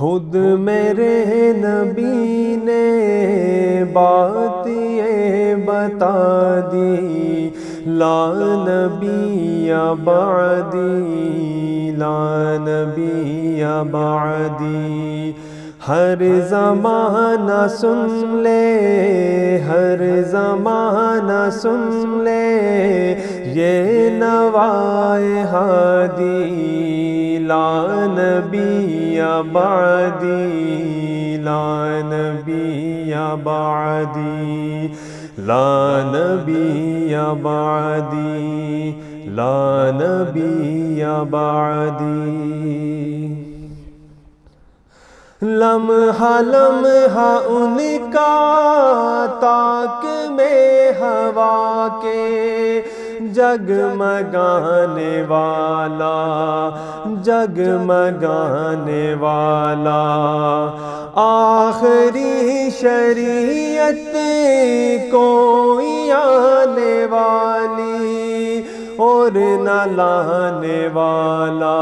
खुद मेरे नबी ने बात ये बता दी। ला नबी बादी ला नबी बादी। हर ज़माना सुन ले, हर ज़माना सुन ले, ये नवाए हादी। ला नबी बादी ला नबी बादी ला नबी बादी ला नबी बादी लम्हा लम्हा उनका ताक में हवा के जगमगाने वाला जगमगाने वाला। आखिरी शरीयत कोई आने वाली। और न लाने वाला,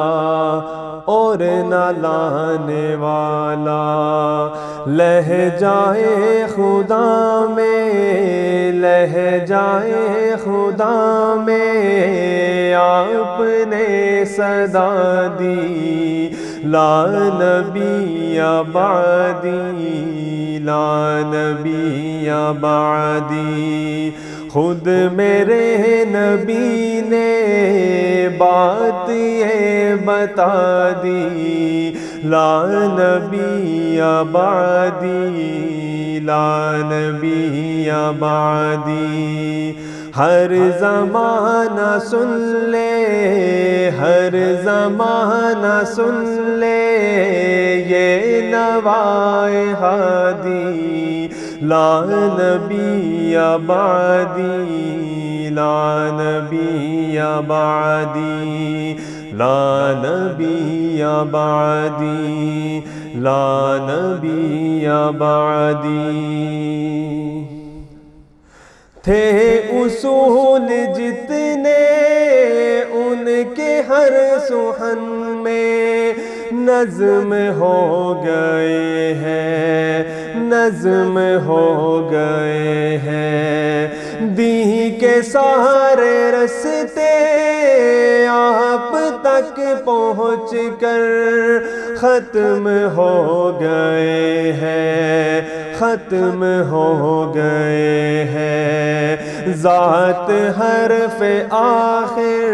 और न लाने वाला। लह जाए खुदा में, लह जाए खुदा में, आपने सदा दी, ला नबी आबादी आबादी। खुद मेरे नबी ने बात ये बता दी। ला नबी आबादी, ला नबी आबादी। हर ज़माना सुन ले, हर ज़माना सुन ले, ये नवाए हादी। ला नबी आबादी ला नबी आबादी ला नबी आबादी ला नबी आबादी थे उसूल जितने उनके हर सुहन में नज्म हो गए हैं, नज्म हो गए हैं। दी के सहारे रस्ते आप तक पहुँच कर ख़त्म हो गए हैं। ख़त्म हो गए हैं। ज़ात हर हरफ आखिर,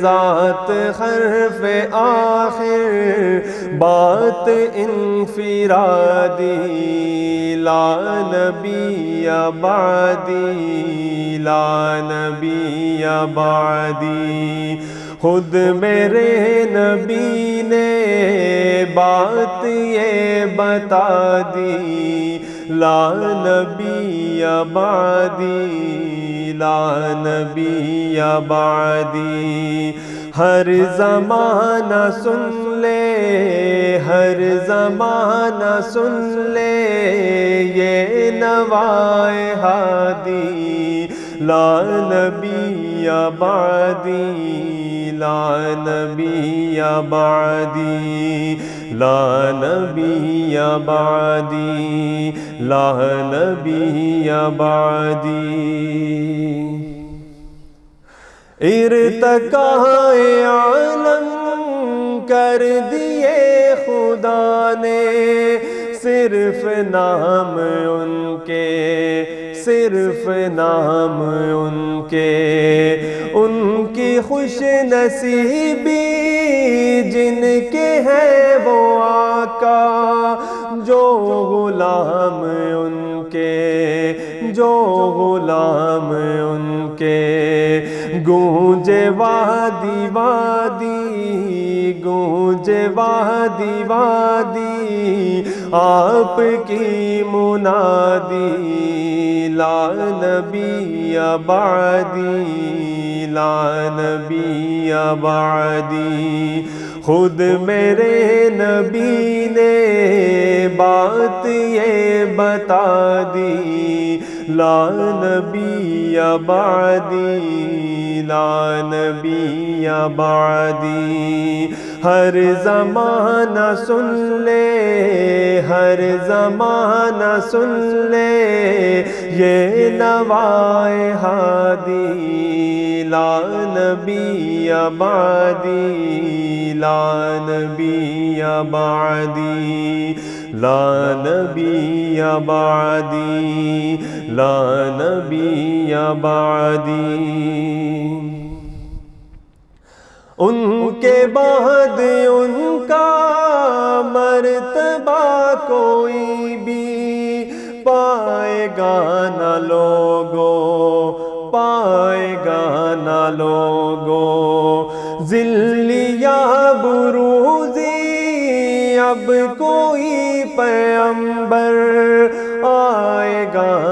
ज़ात हरफ आखिर, बात इनफिरादी ला नबी आबादी ला नबी आबादी। खुद मेरे नबी ने बात ये बता दी। ला नबी आबादी ला नबी आबादी हर ज़माना सुन ले, हर ज़माना सुन ले, ये नवाए हादी। ला नबी आबादी ला आबादी ला नबी आबादी ला नबी आबादी इरतकाए आलम कर दिए खुदा ने, सिर्फ़ नाम उनके सिर्फ़ नाम उनके, उनकी खुश नसीबी जिनके हैं वो आका, जो गुलाम उनके, जो गुलाम उनके, गूंजे वादी वादी गूंजे वादी वादी, आपकी मुनादी ला नबी आबादी ला नबी आबादी। खुद मेरे नबी ने बात ये बता दी ला नबी बादी ला नबी बादी हर जमाना सुन ले हर जमाना सुन ले। ये नवाए हादी ला नबी आबादी ला नबी आबादी ला नबी उनके बाद उनका मर्तबा कोई भी पाएगा न लोगो, पाएगा न लोगो। जिल्लिया बुरूजी, अब कोई पैम्बर आएगा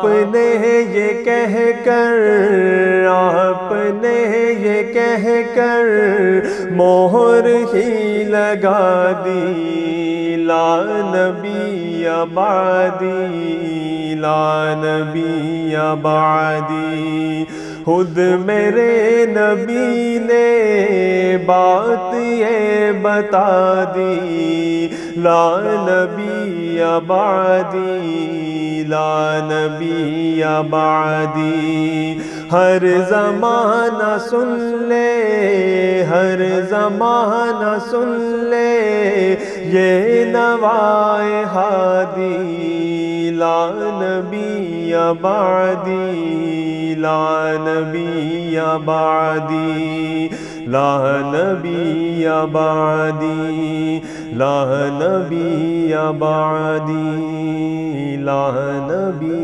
आपने ये कह कर आपने ये कह कर मोहर ही लगा दी ला नबी आबादी ला नबी आबादी। खुद मेरे नबी ने बात ये बता दी। ला नबी आबादी ला नबी आबादी हर जमाना सुन ले, हर जमाना सुन ले, ये नवाए हादी। ला नबी आबादी ला नबी आबादी ला नबी आबादी ला नबी आबादी ला नबी